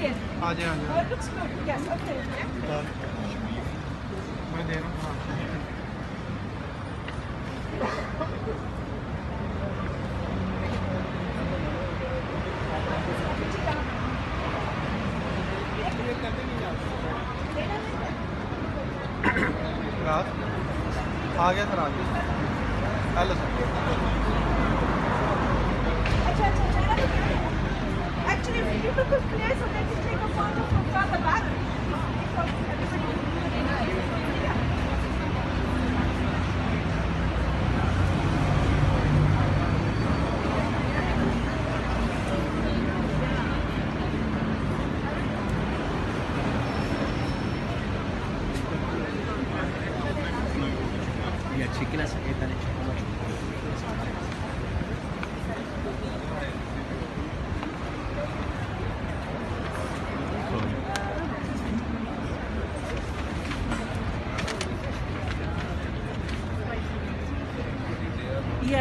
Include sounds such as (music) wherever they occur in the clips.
Korean. आ जाए आ Oh, it looks good. Yes, okay. मैं दे रहा हूँ हाँ। आ गया सर आ गया hello sir Actually, if you could clear so that you take a photo from front the back. So everybody- Yeah. Yeah, chicken as a tane chicken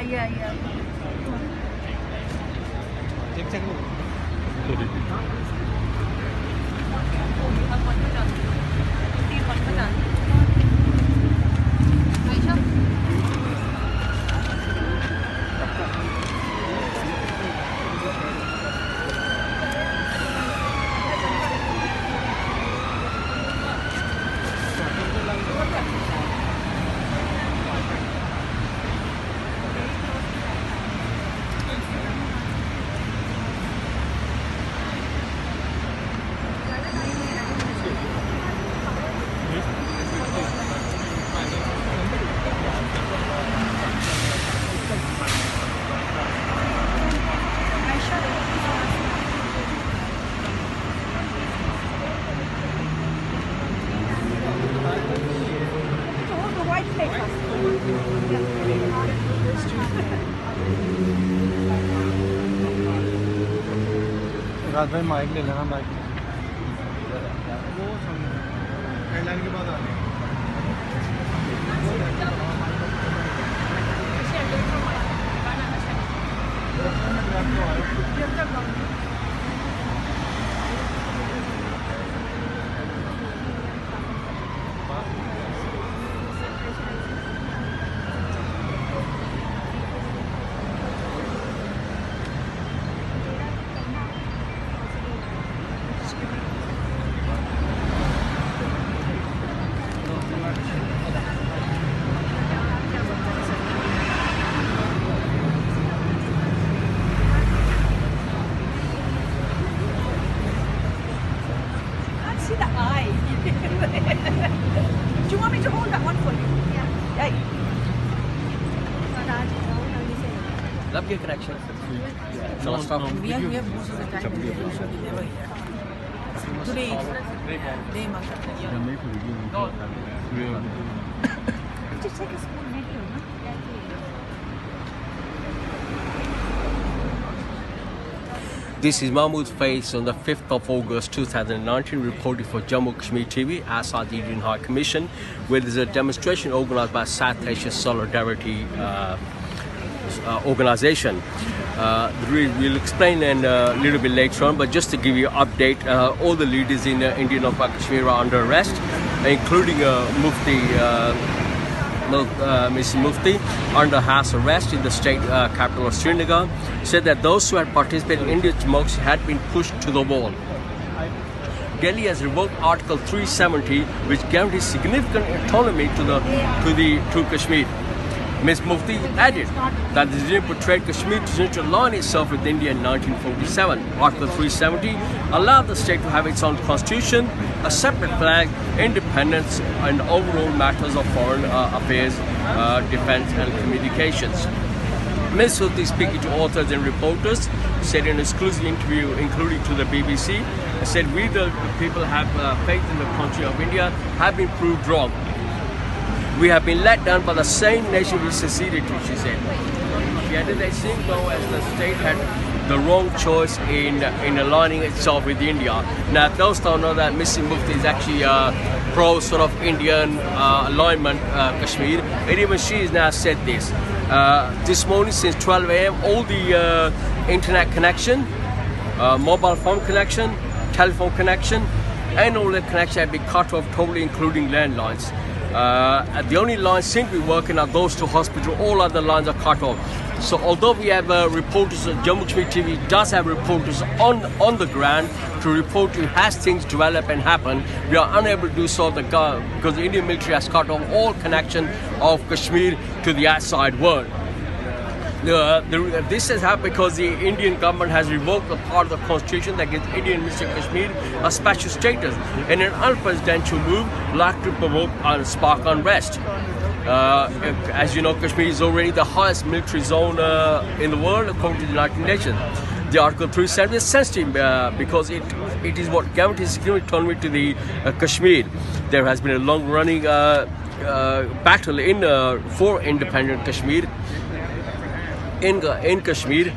yeah, yeah, yeah. Check, check. रात भाई mic ले लेना mic के बाद Love your connection. Shall I stop? We are here most of the time. We usually never here. Today, day must have been here. Just take a small video, no? This is Mahmood's face on the 5th of August 2019, reported for Jammu Kashmir TV, outside the Indian High Commission, where there's a demonstration organized by South Asia Solidarity uh, Organization. Uh, we- we'll explain in a little bit later on, but just to give you an update, uh, all the leaders in uh, Indian Upper Kashmir are under arrest, including uh, Mufti. Uh, uh. Mufti under house arrest in the state uh, capital of Srinagar said that those who had participated in Indian democracy had been pushed to the wall. Delhi has revoked Article 370, which guarantees significant autonomy to the to the to Kashmir. Ms. Mufti added that the regime portrayed Kashmir to to align itself with India in 1947. Article 370 allowed the state to have its own constitution, a separate flag, independence, and overall matters of foreign uh, affairs, uh, defense, and communications. Ms. Mufti, speaking to authors and reporters, said in an exclusive interview, including to the BBC, said, We, the people, have uh, faith in the country of India, have been proved wrong. We have been let down by the same nation we seceded to, she said. Added that seemed though as the state had the wrong choice in in aligning itself with India. Now, those don't know that Missy Mufti is actually uh, pro sort of Indian uh, alignment uh, Kashmir, and even she has now said this. Uh, this morning, since 12 a.m., all the uh, internet connection, mobile phone connection, telephone connection, and all the connection have been cut off totally, including landlines. Uh, the only lines to be working are those to hospital. All other lines are cut off. So although we have uh, reporters, uh, Jammu Kashmir TV does have reporters on on the ground to report to as things develop and happen, we are unable to do so the, because the Indian military has cut off all connection of Kashmir to the outside world. Uh, the, this has happened because the Indian government has revoked a part of the constitution that gives Indian Mr. Kashmir a special status in an unpresidential move like to provoke and spark unrest. Uh, as you know, Kashmir is already the highest military zone uh, in the world according to the United Nations. The Article 370 is sensitive uh, because it it is what guarantees security autonomy to the uh, Kashmir. There has been a long-running uh, battle in for independent Kashmir in in Kashmir.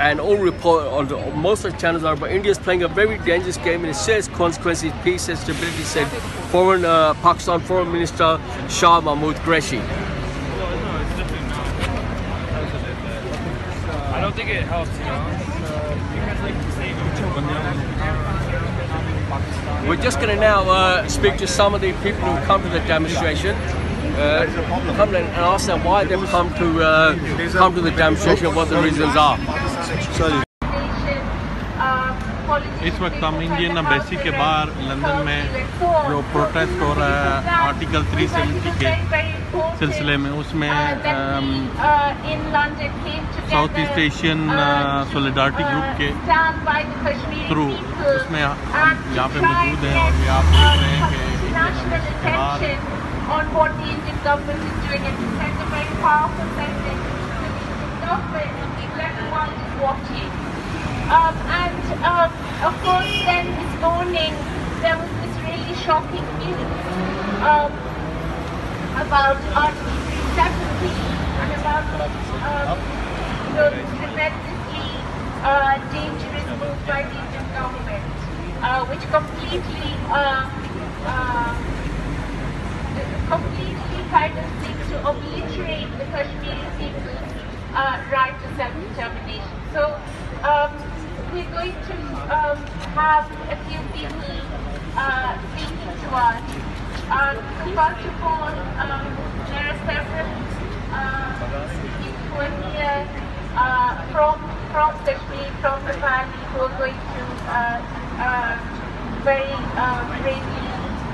and all report, all the, most of the channels are, but India is playing a very dangerous game and it says consequences, peace and stability, said foreign uh, Pakistan Foreign Minister Shah Mahmood Qureshi. I don't think it helps, you know, We're just going to now uh, speak to some of the people who come to the demonstration uh, come and ask them why they've come to uh, come to the demonstration, what the reasons are. Sorry. इस वक्त हम Indian embassy के बाहर London में जो protest हो रहा है आर्टिकल 370 के सिलसिले में उसमें South East Asian solidarity group के थ्रू उसमें यहाँ पे मौजूद हैं और ये आप देख रहे हैं कि on what the Indian government is doing and to send a very powerful message to the government if everyone is watching. Um, and um, of course then this morning there was this really shocking news um, about Article 370 and about um, the tremendously uh, dangerous move by the Indian government uh, which completely uh, uh completely kind seeks to obliterate the Kashmiri people's uh, right to self-determination. So um, we're going to um, have a few people uh, speaking to us. Um, first of all, um, there are several uh, people here uh, from from Kashmir, from the valley, who are going to uh, uh, very bravely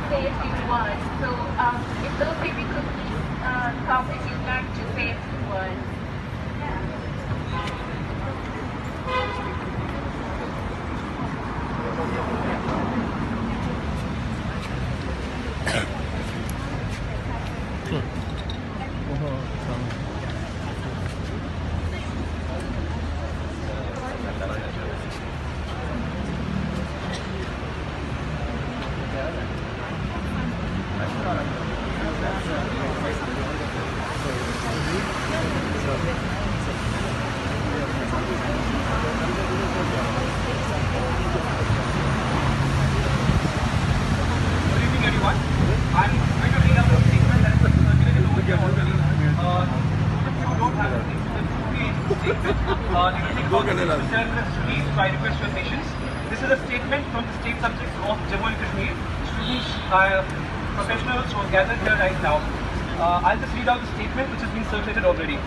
say a few words. So um, if those maybe could please uh, come if you'd like to say a few words. by (coughs) request your patience. This is a statement from the state subjects of Jammu and Kashmir, students, uh, professionals who are gathered here right now. Uh, I'll just read out the statement which has been circulated already.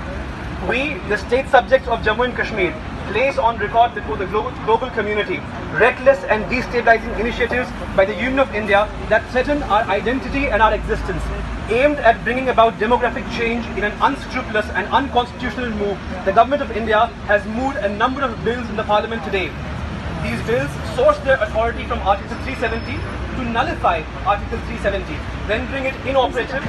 We, the state subjects of Jammu and Kashmir, place on record before the global, global community reckless and destabilizing initiatives by the Union of India that threaten our identity and our existence aimed at bringing about demographic change in an unscrupulous and unconstitutional move, the Government of India has moved a number of bills in the Parliament today. These bills source their authority from Article 370 to nullify Article 370, rendering it inoperative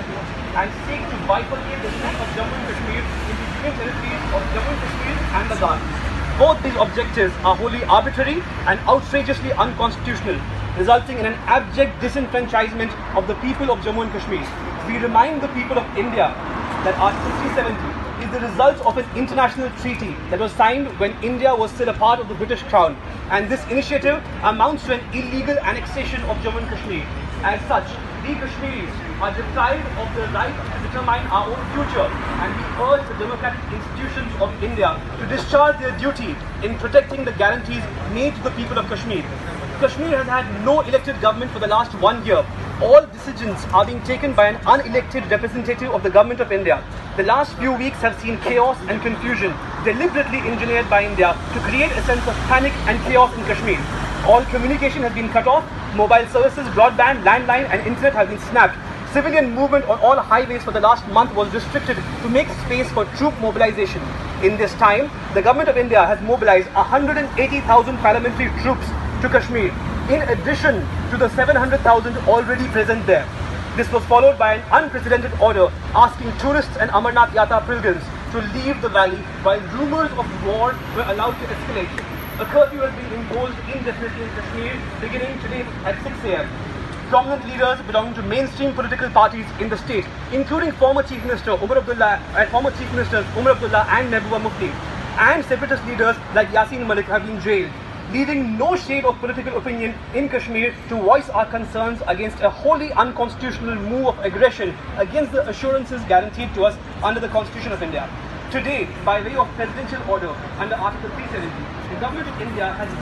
and seek to bifurcate the state of Jammu and Kashmir into union territories of Jammu and Kashmir and the Ladakh. Both these objectives are wholly arbitrary and outrageously unconstitutional, resulting in an abject disenfranchisement of the people of Jammu and Kashmir we remind the people of India that Article 370 is the result of an international treaty that was signed when India was still a part of the British Crown. And this initiative amounts to an illegal annexation of Jammu and Kashmir. As such, we Kashmiris are deprived of the right to determine our own future and we urge the democratic institutions of India to discharge their duty in protecting the guarantees made to the people of Kashmir. Kashmir has had no elected government for the last one year. All decisions are being taken by an unelected representative of the government of India. The last few weeks have seen chaos and confusion deliberately engineered by India to create a sense of panic and chaos in Kashmir. All communication has been cut off, mobile services, broadband, landline and internet have been snapped. Civilian movement on all highways for the last month was restricted to make space for troop mobilization. In this time, the government of India has mobilized 180,000 paramilitary troops to Kashmir, in addition to the 700,000 already present there. This was followed by an unprecedented order asking tourists and Amarnath Yatra pilgrims to leave the valley while rumors of war were allowed to escalate. A curfew has been imposed indefinitely in Kashmir beginning today at 6 am. Prominent leaders belonging to mainstream political parties in the state, including former Chief Minister Omar Abdullah and former Chief Ministers Omar Abdullah and Mehbooba Mufti, and separatist leaders like Yasin Malik have been jailed leaving no shade of political opinion in Kashmir to voice our concerns against a wholly unconstitutional move of aggression against the assurances guaranteed to us under the Constitution of India. Today, by way of presidential order under Article 370, the government of India has